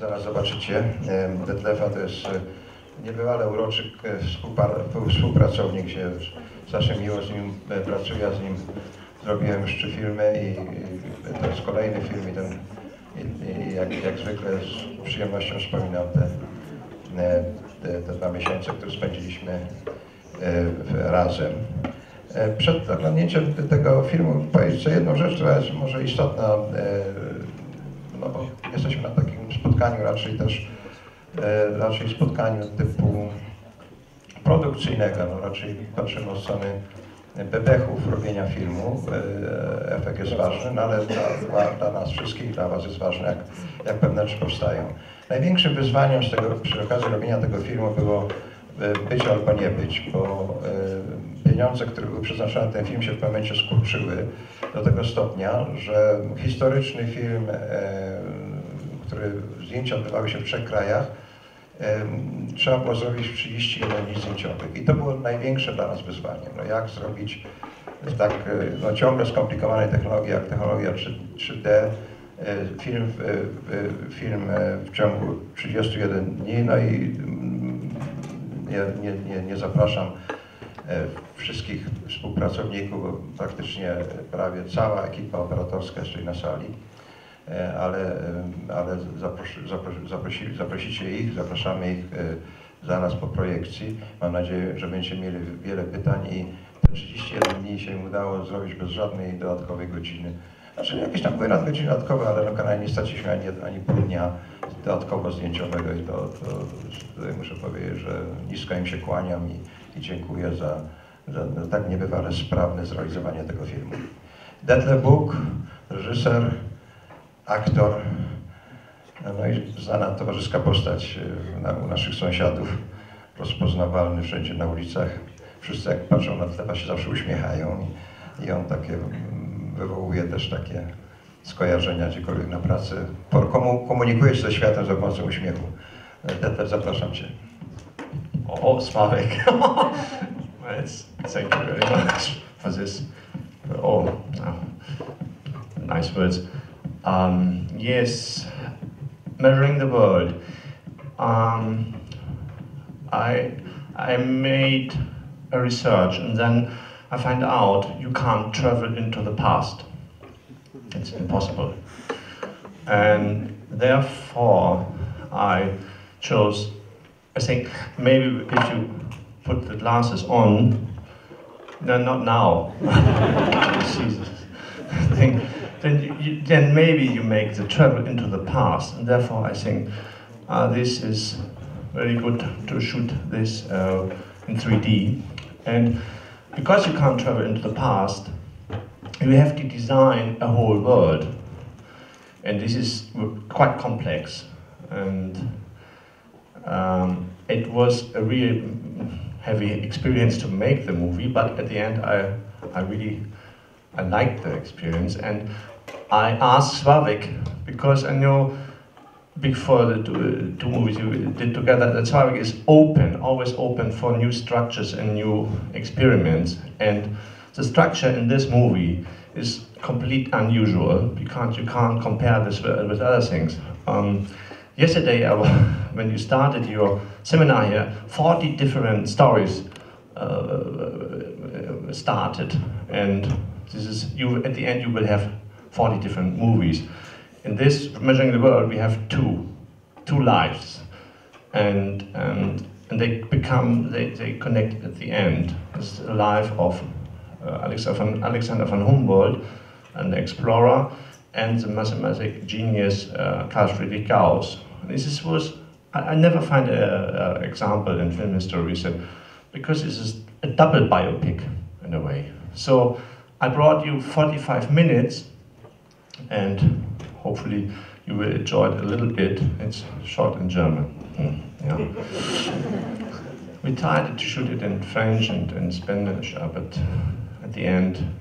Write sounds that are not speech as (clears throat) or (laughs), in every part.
zaraz zobaczycie. Detlefa to jest niebywale uroczy współpracownik, się zawsze miło z nim pracuję, z nim zrobiłem już trzy filmy i, to jest kolejny film i, ten, i, i jak, jak zwykle z przyjemnością wspominam te, te, te dwa miesiące, które spędziliśmy razem. Przed oglądnięciem tego filmu powiedzcie jedną rzecz, która jest może istotna, no bo jesteśmy na takim spotkaniu raczej też, raczej spotkaniu typu produkcyjnego, no raczej patrzymy od strony bebechów robienia filmu. Efekt jest ważny, no ale dla, dla, nas wszystkich, dla Was jest ważne, jak, jak pewne rzeczy powstają. Największym wyzwaniem z tego, przy okazji robienia tego filmu było być albo nie być, bo pieniądze, które były przeznaczone na ten film się w pewnym momencie skurczyły do tego stopnia, że historyczny film, który zdjęcia odbywały się w trzech krajach, trzeba było zrobić 31 dni zdjęciowych. I to było największe dla nas wyzwanie. No jak zrobić tak no ciągle skomplikowanej technologii jak technologia 3, d film, film w ciągu 31 dni, no i nie, nie, nie, nie zapraszam wszystkich współpracowników, praktycznie prawie cała ekipa operatorska tutaj na sali. E, ale, e, ale zaprosi, zaprosi, zaprosicie ich, zapraszamy ich e, zaraz po projekcji. Mam nadzieję, że będziecie mieli wiele pytań i te 31 dni się udało zrobić bez żadnej dodatkowej godziny. Znaczy jakieś tam były nadgodziny dodatkowe, ale na kanale nie straciliśmy ani, ani pół dnia dodatkowo zdjęciowego i to, to muszę powiedzieć, że nisko im się kłaniam i, i dziękuję za, za, za tak niebywale sprawne zrealizowanie tego filmu. Detlef Buk, reżyser, aktor, no i znana towarzyska postać e, na, u naszych sąsiadów, rozpoznawalny wszędzie na ulicach. Wszyscy jak patrzą na Tlepa się zawsze uśmiechają i, on takie mm, wywołuje też takie skojarzenia gdziekolwiek na pracy. Komu, komunikuje się ze światem za pomocą uśmiechu. Detlef, zapraszam Cię. O, Sławek. (laughs) Thank you very much for this. Oh, nice words. Um, yes, measuring the world. Um, I, I made a research and then I find out you can't travel into the past. It's impossible. And therefore, I chose, I think maybe if you put the glasses on, no, not now. (laughs) I (laughs) then, you, then maybe you make the travel into the past. And therefore, I think uh, this is very good to shoot this uh, in 3D. And because you can't travel into the past, you have to design a whole world. And this is quite complex. And um, it was a really heavy experience to make the movie, but at the end, I, I really I liked the experience. And I asked Slavik, because I know before the two, two movies you did together, that Slavik is open, always open for new structures and new experiments. And the structure in this movie is complete unusual because you can't compare this with, with other things. Um, yesterday, (laughs) when you started your seminar here, 40 different stories uh, started, and this is you. At the end, you will have 40 different movies. In this Measuring the World, we have two, two lives, and and and they become they, they connect at the end. It's the life of uh, Alexander von Humboldt, an explorer, and the mathematic genius uh, Carl Friedrich Gauss. This is, was I, I never find an example in film history so, because this is a double biopic in a way. So I brought you 45 minutes and hopefully you will enjoy it a little bit. It's short in German. Hmm, yeah. (laughs) we tried to shoot it in French and in Spanish, uh, but at the end,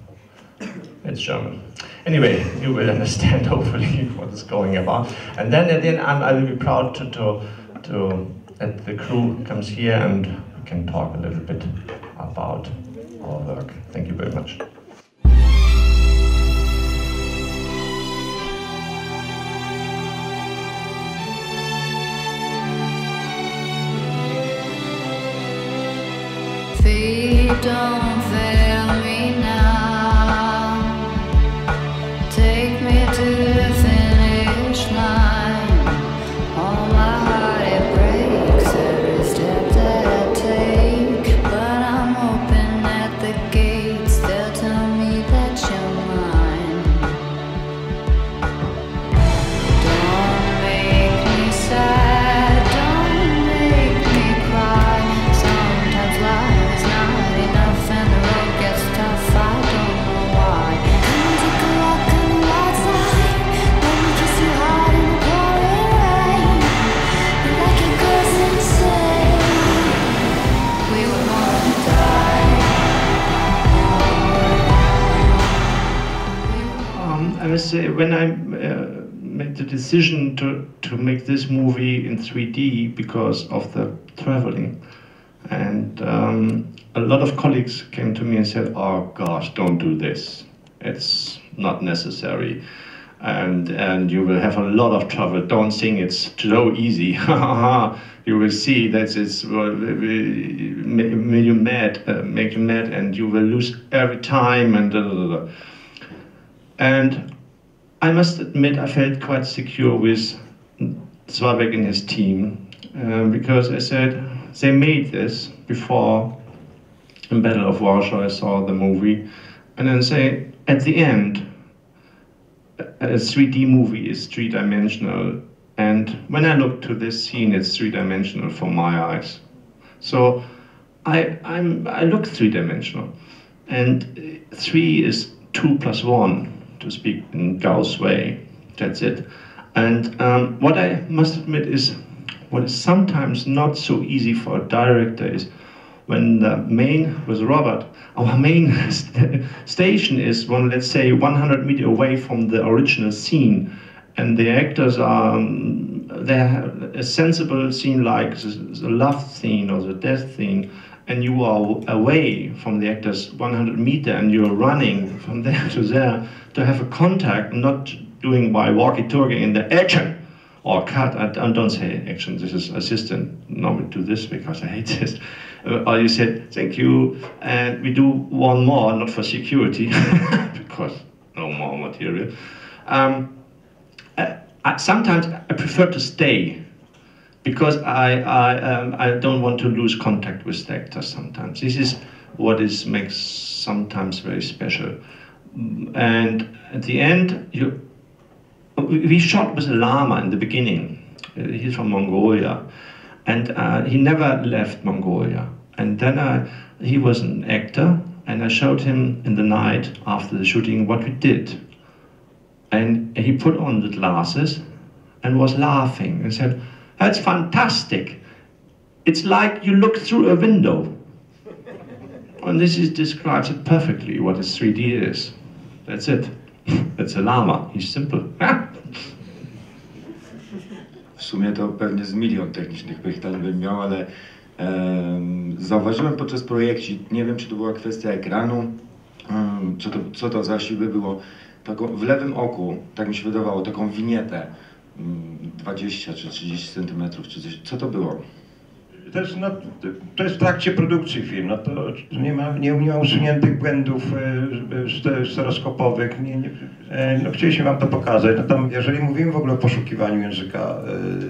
it's German. Anyway, you will understand (laughs) hopefully what is going about. And then at the end, I will be proud to, to, to that the crew comes here and we can talk a little bit about our work. Thank you very much. Freedom. When I uh, made the decision to, to make this movie in 3D because of the traveling, and um, a lot of colleagues came to me and said, "Oh gosh, don't do this. It's not necessary." And, and you will have a lot of trouble. Don't think it's so easy. (laughs) you will see that it's will make you mad, uh, make you mad, and you will lose every time. And. And I must admit, I felt quite secure with Zwabek and his team um, because I said they made this before in Battle of Warsaw. I saw the movie, and then say at the end, a a 3D movie is three dimensional, and when I look to this scene, it's three dimensional for my eyes. So I I'm I look three dimensional, and three is two plus one to speak in Gauss way. That's it. And um, what I must admit is what is sometimes not so easy for a director is when the main with Robert, our main (laughs) st- station is one, let's say, 100 meter away from the original scene, and the actors are um, they have a sensible scene like the, the love scene or the death scene, and you are away from the actors 100 meter, and you're running from (laughs) there to there to have a contact, not doing by walkie-talkie in the action or cut. I don't, say action. This is assistant. Normally do this because I hate (laughs) this. Uh, or you said thank you, and we do one more, not for security, (laughs) because no more material. Um, I, I, sometimes I prefer to stay because I I, um, I don't want to lose contact with the actors. Sometimes this is what is makes sometimes very special. And at the end, you we shot with a lama in the beginning. Uh, He's from Mongolia, and uh, he never left Mongolia. And then uh, he was an actor, and I showed him in the night after the shooting what we did. And he put on the glasses and was laughing and said, "That's fantastic! It's like you look through a window." (laughs) And this is, describes it perfectly what a 3D is. That's it. It's a llama. He's simple. W sumie to pewnie z milion technicznych pytań bym miał, ale em, zauważyłem podczas projekcji, nie wiem czy to była kwestia ekranu, co, to, co to za siły było, taką, w lewym oku, tak mi się wydawało, taką winietę mm, 20 czy 30 centymetrów, czy coś, co to było? Jest, no, to jest w trakcie produkcji film, no to nie ma, nie, nie ma usuniętych błędów e, ste- stereoskopowych, nie, nie, e, no, chcieliśmy wam to pokazać. No tam, jeżeli mówimy w ogóle o poszukiwaniu języka,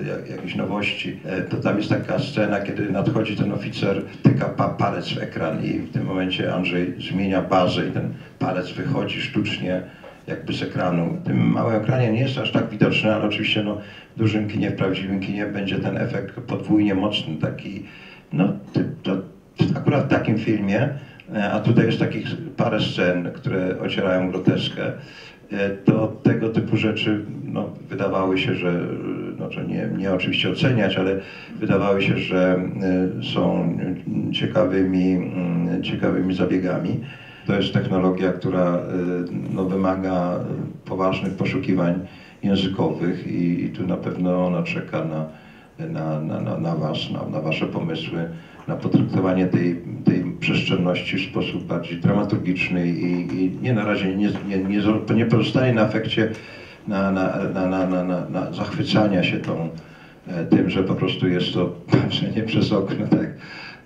e, jak, jakiejś nowości, e, to tam jest taka scena, kiedy nadchodzi ten oficer, tyka pa, palec w ekran i w tym momencie Andrzej zmienia bazę i ten palec wychodzi sztucznie jakby z ekranu. W tym małym ekranie nie jest aż tak widoczny, ale oczywiście no, w dużym kinie, w prawdziwym kinie będzie ten efekt podwójnie mocny, taki, no to akurat w takim filmie, e, a tutaj jest takich parę scen, które ocierają groteskę, e, to tego typu rzeczy no, wydawały się, że, no, że nie, nie oczywiście oceniać, ale wydawały się, że e, są ciekawymi, mm, ciekawymi zabiegami. To jest technologia, która y, no, wymaga poważnych poszukiwań językowych i, i tu na pewno ona czeka na, na, na, na, na Was, na, na Wasze pomysły, na potraktowanie tej, tej przestrzenności w sposób bardziej dramaturgiczny i, i nie na razie nie, nie, nie, nie pozostanie na efekcie na, na, na, na, na, na, na zachwycania się tą, e, tym, że po prostu jest to (laughs) patrzenie przez okno, tak.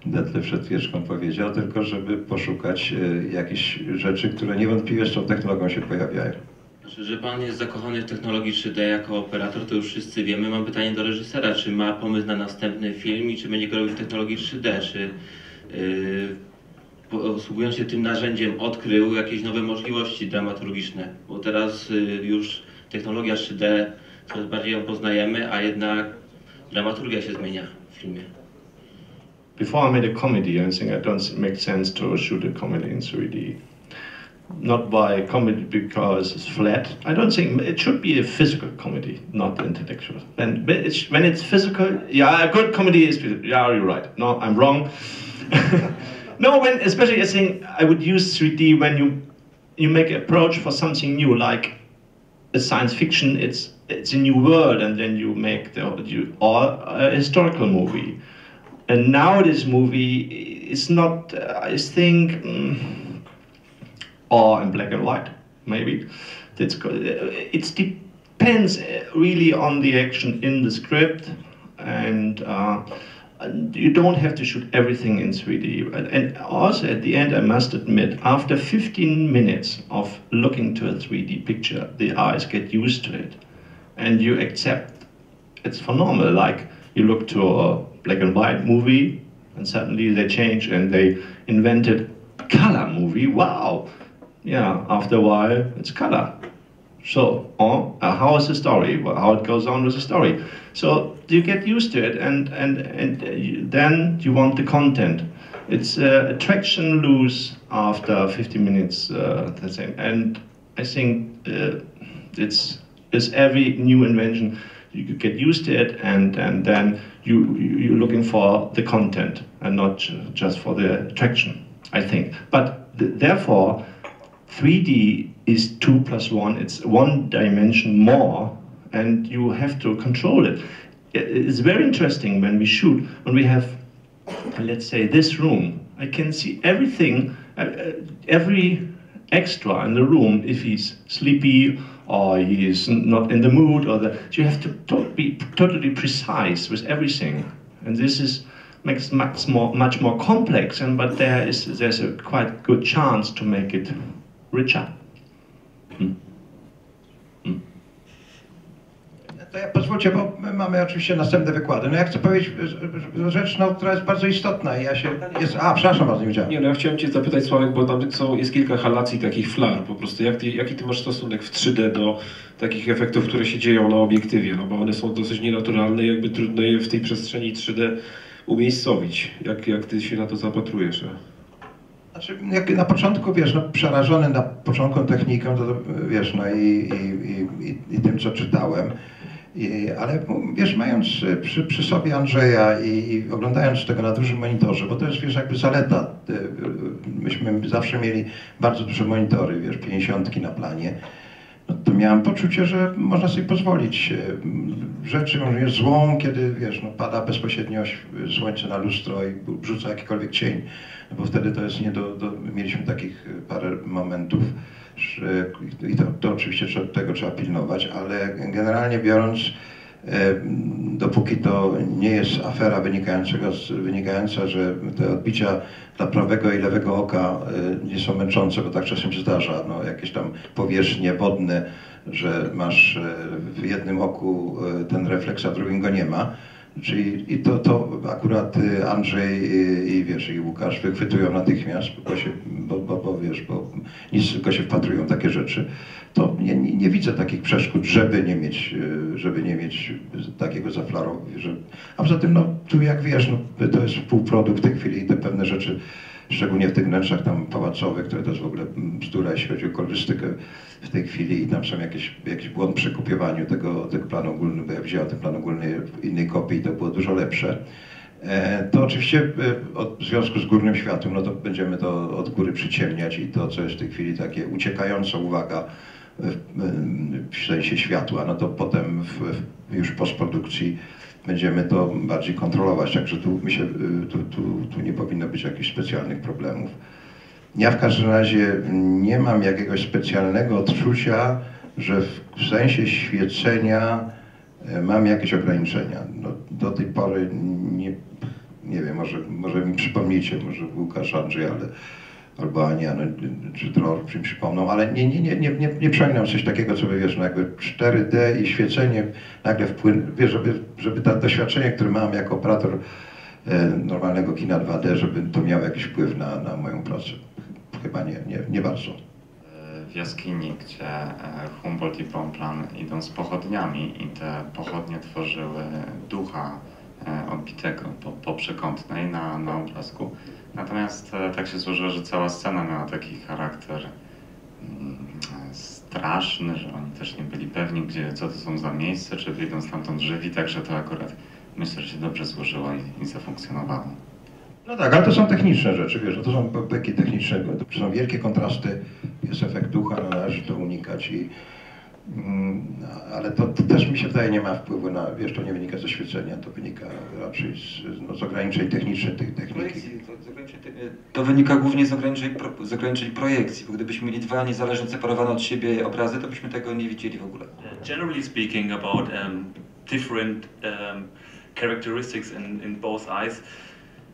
Detlef przed powiedział, tylko żeby poszukać e, jakichś rzeczy, które niewątpliwie z tą technologią się pojawiają. Znaczy, Że pan jest zakochany w technologii 3D jako operator, to już wszyscy wiemy. Mam pytanie do reżysera, czy ma pomysł na następny film i czy będzie go robił w technologii 3D, czy yy, posługując się tym narzędziem odkrył jakieś nowe możliwości dramaturgiczne, bo teraz yy, już technologia 3D coraz bardziej ją poznajemy, a jednak dramaturgia się zmienia w filmie. Before I made a comedy, I think it don't make sense to shoot a comedy in 3D. Not by comedy because it's flat. I don't think it should be a physical comedy, not intellectual. And but it's, when it's physical, yeah, a good comedy is. Yeah, you're right. No, I'm wrong. (laughs) no, when especially I think I would use 3D when you you make an approach for something new, like a science fiction. It's it's a new world, and then you make the you, or a historical movie. And now this movie is not, uh, I think, mm, or in black and white, maybe. That's it depends uh, really on the action in the script, and uh, you don't have to shoot everything in 3D. And- also at the end, I must admit, after 15 minutes of looking to a 3D picture, the eyes get used to it, and you accept it's normal. Like you look to a black and white movie, and suddenly they change and they invented color movie. Wow, yeah. After a while, it's color. So, oh, uh, how is the story? How it goes on with the story. So you get used to it, and and and uh, then you want the content. It's uh, attraction lose after 50 minutes. Uh, same, and I think uh, it's it's every new invention. You get used to it, and and then you you- you're looking for the content and not just for the attraction. I think, but th- therefore. 3D is 2 plus 1, it's one dimension more, and you have to control it. It's very interesting when we shoot, when we have, let's say, this room. I can see everything, uh, uh, every extra in the room, if he's sleepy or he is not in the mood, or the, you have to, to be totally precise with everything. And this is makes much more much more complex and but there is there's a quite good chance to make it richer hmm. To ja pozwólcie, bo my mamy oczywiście następne wykłady. No ja chcę powiedzieć rzecz, no, która jest bardzo istotna i ja się... Jest, a, przepraszam bardzo, nie wiedziałem. Nie, no ja chciałem Cię zapytać, Sławek, bo tam są, jest kilka halacji takich flar po prostu. Jak ty, jaki Ty masz stosunek w 3D do takich efektów, które się dzieją na obiektywie? No bo one są dosyć nienaturalne i jakby trudno je w tej przestrzeni 3D umiejscowić. Jak, jak Ty się na to zapatrujesz? Znaczy, jak na początku, wiesz, no, przerażony na początku techniką, to, to wiesz, no i, i, i, i tym, co czytałem. Ale wiesz, mając przy, przy sobie Andrzeja i, i oglądając tego na dużym monitorze, bo to jest, wiesz, jakby zaleta. Myśmy zawsze mieli bardzo duże monitory, wiesz, 50 na planie. No to miałem poczucie, że można sobie pozwolić e, rzeczy, może złą, kiedy, wiesz, no, pada bezpośrednio słońce na lustro i rzuca jakikolwiek cień. No bo wtedy to jest nie do, do mieliśmy takich parę momentów, i to, to oczywiście trzeba, tego trzeba pilnować, ale generalnie biorąc, e, dopóki to nie jest afera wynikająca, że te odbicia dla prawego i lewego oka e, nie są męczące, bo tak czasem się zdarza, no, jakieś tam powierzchnie wodne, że masz e, w jednym oku e, ten refleks, a w drugim go nie ma. Czyli i to, to akurat y, Andrzej i, i wiesz, i Łukasz wychwytują natychmiast, bo, się, bo, bo, bo wiesz, bo nic tylko się wpatrują w takie rzeczy. To nie, nie, nie widzę takich przeszkód, żeby nie mieć, y, żeby nie mieć takiego zaflaru. Że, a poza tym, no tu jak wiesz, no, to jest półprodukt w tej chwili i te pewne rzeczy, szczególnie w tych wnętrzach tam pałacowych, które to jest w ogóle bzdura, jeśli chodzi o kolorystykę w tej chwili i tam są jakieś, jakiś błąd przy kopiowaniu tego, tego planu ogólnego, bo ja wziąłem ten plan ogólny w innej kopii i to było dużo lepsze. E, To oczywiście e, w związku z górnym światłem, no to będziemy to od góry przyciemniać i to, co jest w tej chwili takie uciekająca uwaga w, sensie światła, no to potem w, już w postprodukcji będziemy to bardziej kontrolować, także tu, mi się, y, tu, tu, tu nie powinno być jakichś specjalnych problemów. Ja w każdym razie nie mam jakiegoś specjalnego odczucia, że w, sensie świecenia e, mam jakieś ograniczenia. No, do tej pory nie, nie wiem, może, może mi przypomnicie, może Łukasz, Andrzej, ale, albo Ania, no, czy Dror przypomną, ale nie, nie, nie, nie, nie, nie coś takiego, co by, wiesz, no jakby 4D i świecenie nagle wpłyn, żeby, żeby to doświadczenie, które mam jako operator e, normalnego kina 2D, żeby to miało jakiś wpływ na, na moją pracę. Chyba nie, nie, nie bardzo. w jaskini, gdzie e, Humboldt i Bonplan idą z pochodniami i te pochodnie tworzyły ducha e, odbitego po, po przekątnej na, na obrazku. Natomiast e, tak się złożyło, że cała scena miała taki charakter mm, straszny, że oni też nie byli pewni, gdzie, co to są za miejsce, czy wyjdą stamtąd żywi, także to akurat myślę, że się dobrze złożyło i, i zafunkcjonowało. No tak, ale to są techniczne rzeczy, wiesz, no to są beki techniczne, to są wielkie kontrasty, jest efekt ducha, należy to unikać i ale to, to też mi się wydaje nie ma wpływu na, wiesz, to nie wynika ze świecenia, to wynika raczej z, no, z ograniczeń technicznych tej techniki. To, z wynika głównie z ograniczeń, pro, z ograniczeń projekcji, bo gdybyśmy mieli dwa niezależne, separowane od siebie obrazy, to byśmy tego nie widzieli w ogóle. generally speaking about um, different um, characteristics in, in both eyes.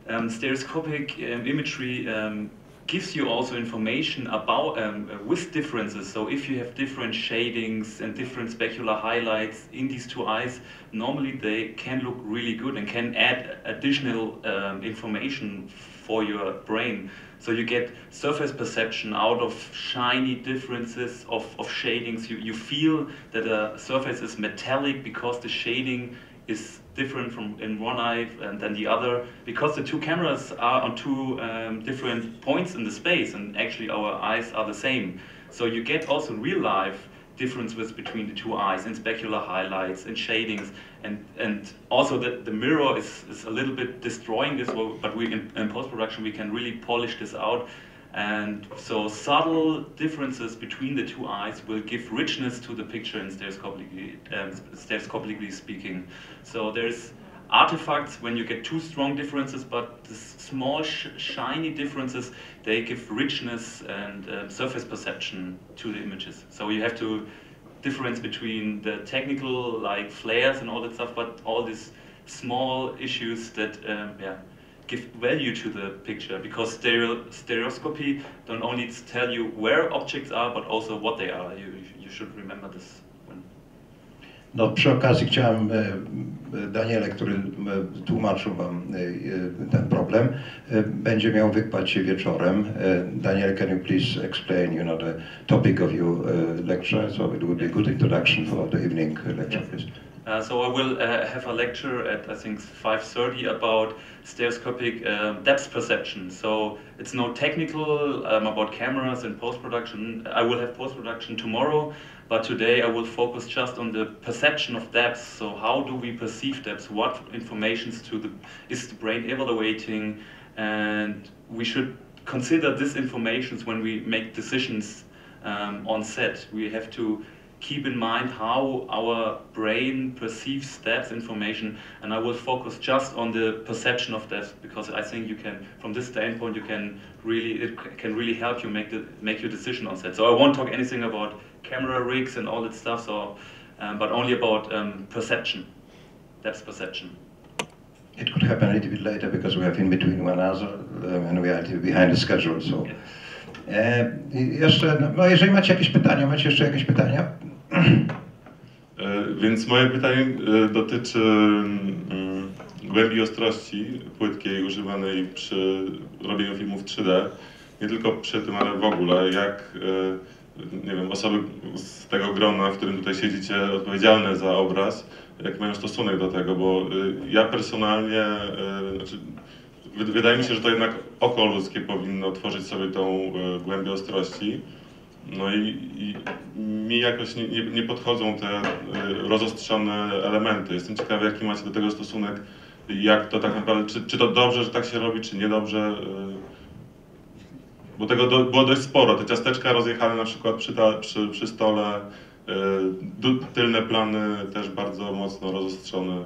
Um, stereoscopic um, imagery um, gives you also information about um, uh, with differences. So if you have different shadings and different specular highlights in these two eyes, normally they can look really good and can add additional um, information for your brain. So you get surface perception out of shiny differences of, of shadings. You, you feel that a surface is metallic because the shading is different from in one eye and than the other because the two cameras are on two um, different points in the space and actually our eyes are the same. So you get also real life differences between the two eyes in specular highlights and shadings and and also the, the mirror is, is a little bit destroying this but we in, in post-production we can really polish this out and so subtle differences between the two eyes will give richness to the picture in stereoscopically, um, stereoscopically speaking. So there's artifacts when you get two strong differences, but the small sh- shiny differences they give richness and um, surface perception to the images. So you have to difference between the technical like flares and all that stuff, but all these small issues that um, yeah give value to the picture because stereo, stereoscopy don't only tell you where objects are but also what they are. You, you should remember this. No przy okazji chciałem, Daniele, który tłumaczył wam ten problem, będzie miał wykład się wieczorem. Daniel, can you please explain, you know, the topic of your lecture? So it would be a good introduction for the evening lecture, please. Uh, so I will uh, have a lecture at I think 5:30 about stereoscopic um, depth perception. So it's no technical um, about cameras and post production. I will have post production tomorrow, but today I will focus just on the perception of depth. So how do we perceive depth? What informations to the is the brain evaluating, and we should consider this information when we make decisions um, on set. We have to keep in mind how our brain perceives depth information and I will focus just on the perception of depth because I think you can from this standpoint you can really it can really help you make the make your decision on set so I won't talk anything about camera rigs and all that stuff so um, but only about um, perception depth perception It could happen a little bit later because we have in between one other um, and we are a little behind the schedule, so. E, i jeszcze, no, no jeżeli macie jakieś pytania, macie jeszcze jakieś pytania? E, Więc moje pytanie e, dotyczy mm, głębi ostrości płytkiej używanej przy robieniu filmów 3D. Nie tylko przy tym, ale w ogóle. Jak e, nie wiem, osoby z tego grona, w którym tutaj siedzicie, odpowiedzialne za obraz, jak mają stosunek do tego, bo ja personalnie, znaczy, wy- wydaje mi się, że to jednak oko ludzkie powinno tworzyć sobie tą głębię ostrości. No i, i mi jakoś nie, nie, nie podchodzą te y, rozostrzone elementy. Jestem ciekawy, jaki macie do tego stosunek, jak to tak naprawdę, czy, czy to dobrze, że tak się robi, czy niedobrze. y, Bo tego do, było dość sporo. Te ciasteczka rozjechane na przykład przy, ta, przy, przy stole, y, tylne plany też bardzo mocno rozostrzone.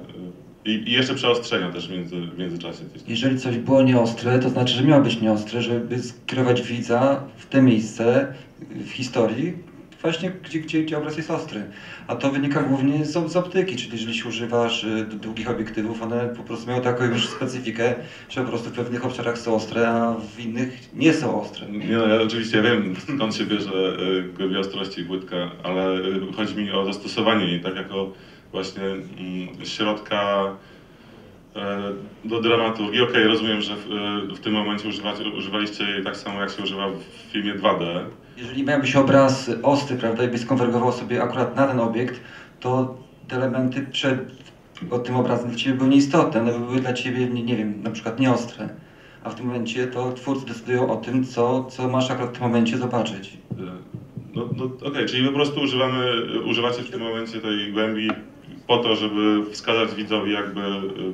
I, jeszcze przeostrzenia też w, między, w międzyczasie. Jeżeli coś było nieostre, to znaczy, że miało być nieostre, żeby skierować widza w te miejsce w historii, właśnie gdzie, gdzie, gdzie obraz jest ostry. A to wynika głównie z, z optyki, czyli jeżeli się używasz y, długich obiektywów, one po prostu mają taką już specyfikę, że po prostu w pewnych obszarach są ostre, a w innych nie są ostre. Nie no, ja oczywiście wiem skąd się bierze y, głębi ostrości i płytka, ale y, chodzi mi o zastosowanie jej tak jako właśnie mm, środka do dramaturgii. Okej, rozumiem, że w, w tym momencie używaliście jej tak samo jak się używa w filmie 2D. Jeżeli miałbyś obraz ostry, prawda, i byś skonwergował sobie akurat na ten obiekt, to te elementy przed od tym obrazem dla Ciebie były nieistotne, one były dla Ciebie, nie, nie wiem, na przykład nieostre. A w tym momencie to twórcy decydują o tym, co, co masz akurat w tym momencie zobaczyć. No, no okej, czyli po prostu używamy, używacie w tym momencie tej głębi po to, żeby wskazać widzowi jakby y,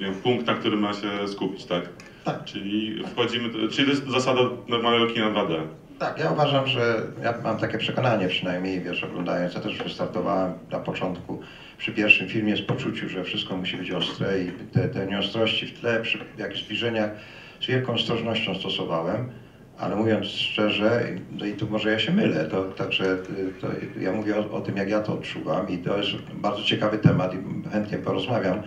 wiem, punkt, na którym ma się skupić, tak? Tak. Czyli wchodzimy, czyli to jest zasada normalnego kina 2D. Tak, ja uważam, że ja mam takie przekonanie przynajmniej, wiesz, oglądając, ja też wystartowałem na początku przy pierwszym filmie z poczuciu, że wszystko musi być ostre i te, te nieostrości w tle przy jakichś zbliżeniach z wielką ostrożnością stosowałem, ale mówiąc szczerze, no i tu może ja się mylę, to także to ja mówię o, o tym, jak ja to odczuwam i to jest bardzo ciekawy temat i chętnie porozmawiam.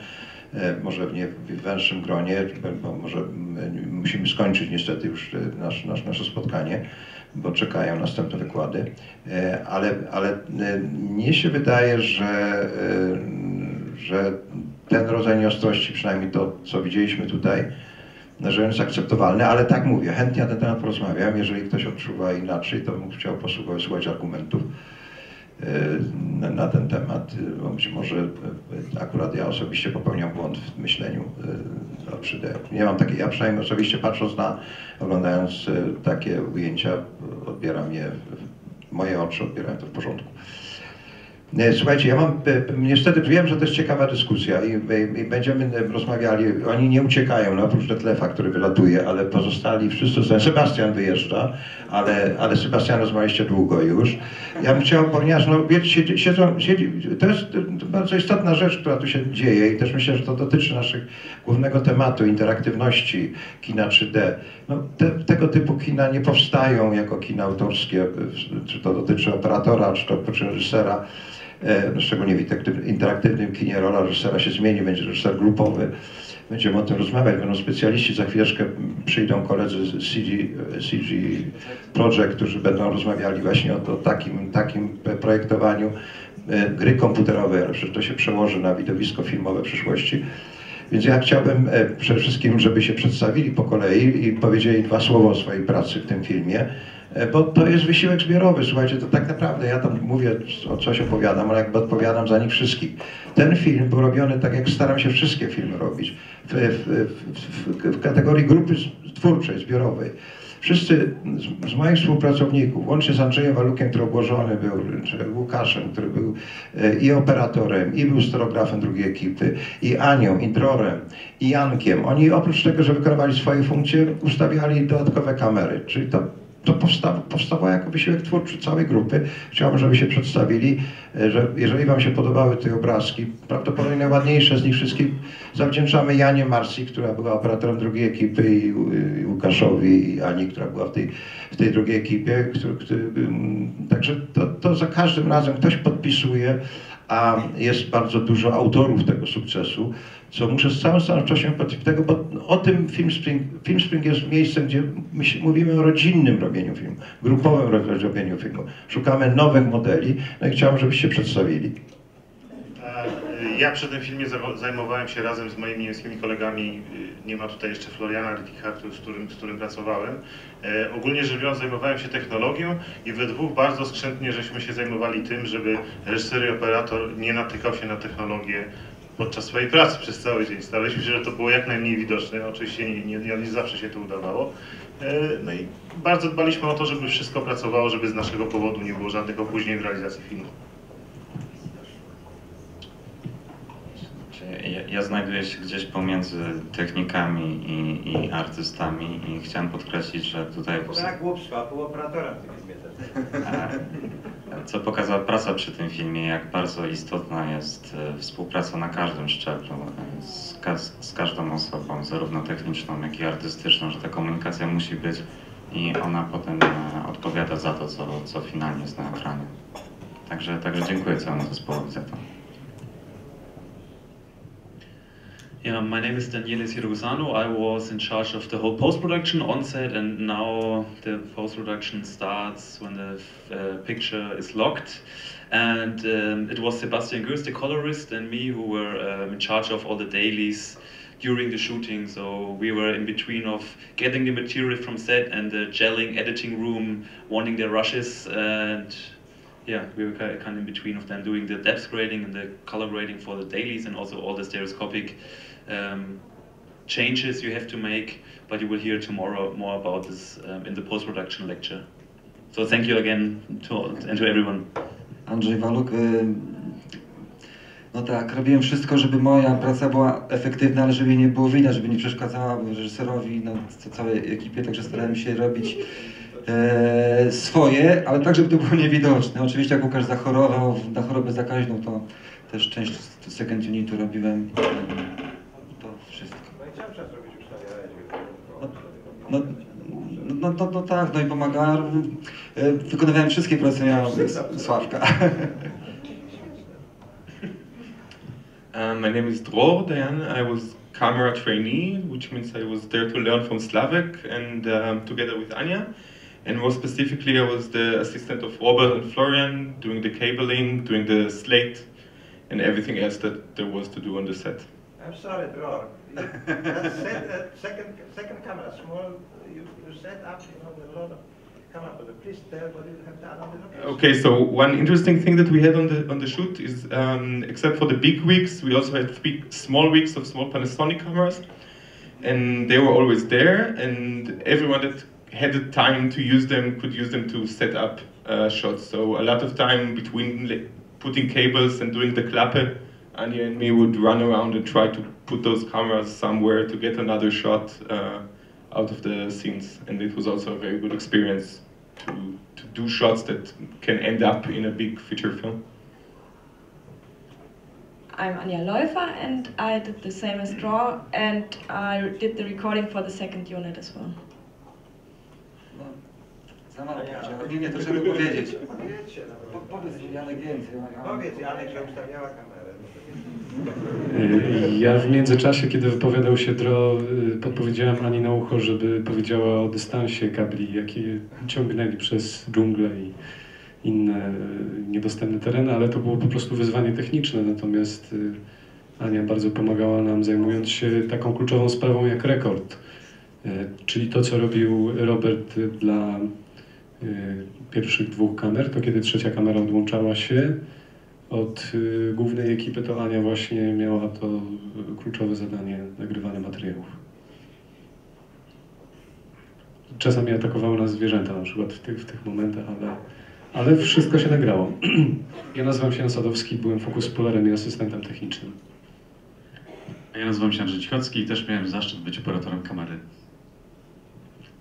E, może w nie w węższym gronie, bo może mm, musimy skończyć niestety już e, nasz, nasz, nasze spotkanie, bo czekają następne wykłady, E, ale, ale e, mnie się wydaje, że, e, że ten rodzaj nieostrości, przynajmniej to, co widzieliśmy tutaj, że jest akceptowalny, ale tak mówię, chętnie na ten temat porozmawiam. Jeżeli ktoś odczuwa inaczej, to bym chciał posłuchać słuchać argumentów na, ten temat, bo być może akurat ja osobiście popełniam błąd w myśleniu 3D. Nie mam takiej, ja przynajmniej osobiście patrząc na, oglądając e, takie ujęcia, odbieram je, moje oczy odbierają to w porządku. Nie, Słuchajcie, ja mam, e, niestety wiem, że to jest ciekawa dyskusja i, i, będziemy rozmawiali, oni nie uciekają, no oprócz Detlefa, który wylatuje, ale pozostali wszyscy, Sebastian wyjeżdża, ale, ale Sebastian rozmawialiście długo już. Ja bym chciał, ponieważ no, wiecie, siedzą, siedzi, to jest bardzo istotna rzecz, która tu się dzieje i też myślę, że to dotyczy naszych głównego tematu, interaktywności kina 3D. No, te, tego typu kina nie powstają jako kina autorskie, czy to dotyczy operatora, czy to dotyczy reżysera. E, no, szczególnie w interaktywnym kinie rola reżysera się zmieni, będzie reżyser grupowy. Będziemy o tym rozmawiać, będą specjaliści, za chwileczkę przyjdą koledzy z CG, CG Project, którzy będą rozmawiali właśnie o, o takim, takim projektowaniu e, gry komputerowej, ale przecież to się przełoży na widowisko filmowe w przyszłości. Więc ja chciałbym e, przede wszystkim, żeby się przedstawili po kolei i powiedzieli dwa słowa o swojej pracy w tym filmie, bo to jest wysiłek zbiorowy. Słuchajcie, to tak naprawdę ja tam mówię, o coś opowiadam, ale jakby odpowiadam za nich wszystkich. Ten film był robiony tak, jak staram się wszystkie filmy robić, w, w, w, w, w kategorii grupy twórczej, zbiorowej. Wszyscy z, z moich współpracowników, łącznie z Andrzejem Walukiem, który obłożony był, czy Łukaszem, który był e, i operatorem, i był sterografem drugiej ekipy, i Anią, i Drorem, i Jankiem. Oni oprócz tego, że wykonywali swoje funkcje, ustawiali dodatkowe kamery. Czyli to, to powstało, powstało jako wysiłek twórczy całej grupy. Chciałbym, żeby się przedstawili, e, że jeżeli Wam się podobały te obrazki, prawdopodobnie najładniejsze z nich wszystkich zawdzięczamy Janie Marsi, która była operatorem drugiej ekipy i, Łukaszowi i Ani, która była w tej, w tej drugiej ekipie. Który, który, ym, także to, to za każdym razem ktoś podpisuje, a jest bardzo dużo autorów tego sukcesu, co muszę z całą stanowczością tego, bo o tym Filmspring, Filmspring jest miejscem, gdzie mówimy o rodzinnym robieniu filmu, grupowym ro- robieniu filmu. Szukamy nowych modeli, no i chciałbym, żebyście przedstawili. Ja przy tym filmie zajmowałem się razem z moimi niemieckimi kolegami, y, nie ma tutaj jeszcze Floriana Rittichhartu, z którym, z którym pracowałem. E, Ogólnie rzecz biorąc zajmowałem się technologią i we dwóch bardzo skrzętnie żeśmy się zajmowali tym, żeby reżyser i operator nie natykał się na technologię podczas swojej pracy przez cały dzień. Staraliśmy się, żeby to było jak najmniej widoczne, oczywiście nie, nie, nie zawsze się to udawało. E, No i bardzo dbaliśmy o to, żeby wszystko pracowało, żeby z naszego powodu nie było żadnych opóźnień w realizacji filmu. Czy Ja, ja znajduję się gdzieś pomiędzy technikami i, i artystami i chciałem podkreślić, że tutaj Brak głupstwa, był operatorem co pokazała praca przy tym filmie, jak bardzo istotna jest e, współpraca na każdym szczeblu e, z, ka z każdą osobą, zarówno techniczną, jak i artystyczną, że ta komunikacja musi być i ona potem e, odpowiada za to, co, co finalnie jest na ekranie. Także, także dziękuję całemu zespołowi za to. Yeah, my name is Daniele Sirogusano. I was in charge of the whole post-production on set, and now the post-production starts when the uh, picture is locked. And um, it was Sebastian Goes, the colorist, and me who were um, in charge of all the dailies during the shooting. So we were in between of getting the material from set and the gelling editing room, wanting the rushes, and yeah, we were kind of in between of them doing the depth grading and the color grading for the dailies and also all the stereoscopic um, changes you have to make. But you will hear tomorrow more about this um, in the post-production lecture. So thank you again to all, and to everyone. Andrzej Waluk. y, No tak, robiłem wszystko, żeby moja praca była efektywna, ale żeby jej nie było widać, żeby nie przeszkadzała reżyserowi, no, ca- całej ekipie, także starałem się robić swoje, ale tak, żeby to było niewidoczne. Oczywiście jak Łukasz zachorował na chorobę zakaźną, to też część z second unitu robiłem. e, To wszystko. No i No, no, no, no, no tak, no i pomagałem. E, Wykonywałem wszystkie polecenia Sławka. Um, (laughs) my name is Dror Dayan. I was camera trainee, which means I was there to learn from Slavek and um, together with Anya. And more specifically, I was the assistant of Robert and Florian, doing the cabling, doing the slate, and everything else that there was to do on the set. I'm sorry, Dror. Set, second, second camera, small, you, you set up, you know, a lot of camera, but please tell what you have done on the location. Okay, so one interesting thing that we had on the on the shoot is, um, except for the big rigs, we also had big small rigs of small Panasonic cameras, and they were always there, and everyone that had the time to use them could use them to set up uh, shots. So a lot of time between putting cables and doing the klappe, Anya and me would run around and try to put those cameras somewhere to get another shot uh, out of the scenes, and it was also a very good experience to, to do shots that can end up in a big feature film. I'm Anja Läufer and I did the same as Draw and I did the recording for the second unit as well. Za mało powiedziałem. Nie, nie, to trzeba powiedzieć. Powiedzcie, no. Po- Powiedz Janek więcej. ja- Powiedz Janek, że ustawiała kamerę. Ja w międzyczasie, kiedy wypowiadał się Dro, y, podpowiedziałem Ani na ucho, żeby powiedziała o dystansie kabli, jakie ciągnęli przez dżunglę i inne y, niedostępne tereny, ale to było po prostu wyzwanie techniczne, natomiast y, Ania bardzo pomagała nam zajmując się taką kluczową sprawą jak rekord, Y, czyli to, co robił Robert dla pierwszych dwóch kamer, to kiedy trzecia kamera odłączała się, od y, głównej ekipy to Ania właśnie miała to y, kluczowe zadanie nagrywania materiałów. Czasami atakowały nas zwierzęta, na przykład w tych, w tych momentach, ale, ale wszystko się nagrało. (clears throat) Ja nazywam się Sadowski, byłem fokus polerem i asystentem technicznym. Ja nazywam się Andrzej Cichocki i też miałem zaszczyt być operatorem kamery.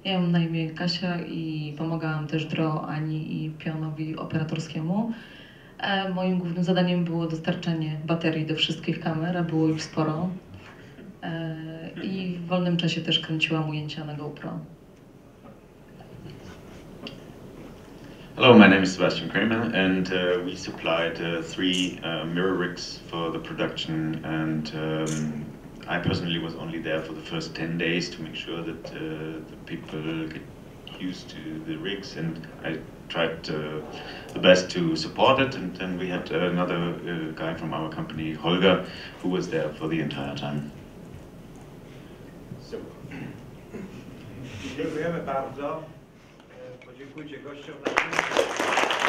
Ja mam na imię Kasia i pomagałam też Dro, Ani i pionowi operatorskiemu. E, moim głównym zadaniem było dostarczenie baterii do wszystkich kamer, a było ich sporo. E, I w wolnym czasie też kręciłam ujęcia na GoPro. Hello, my name is Sebastian Kramer, and uh, we supplied uh, three uh, mirror rigs for the production. And um, I personally was only there for the first 10 days to make sure that uh, the people get used to the rigs, and I tried uh, the best to support it. And then we had another uh, guy from our company, Holger, who was there for the entire time. Na (clears throat)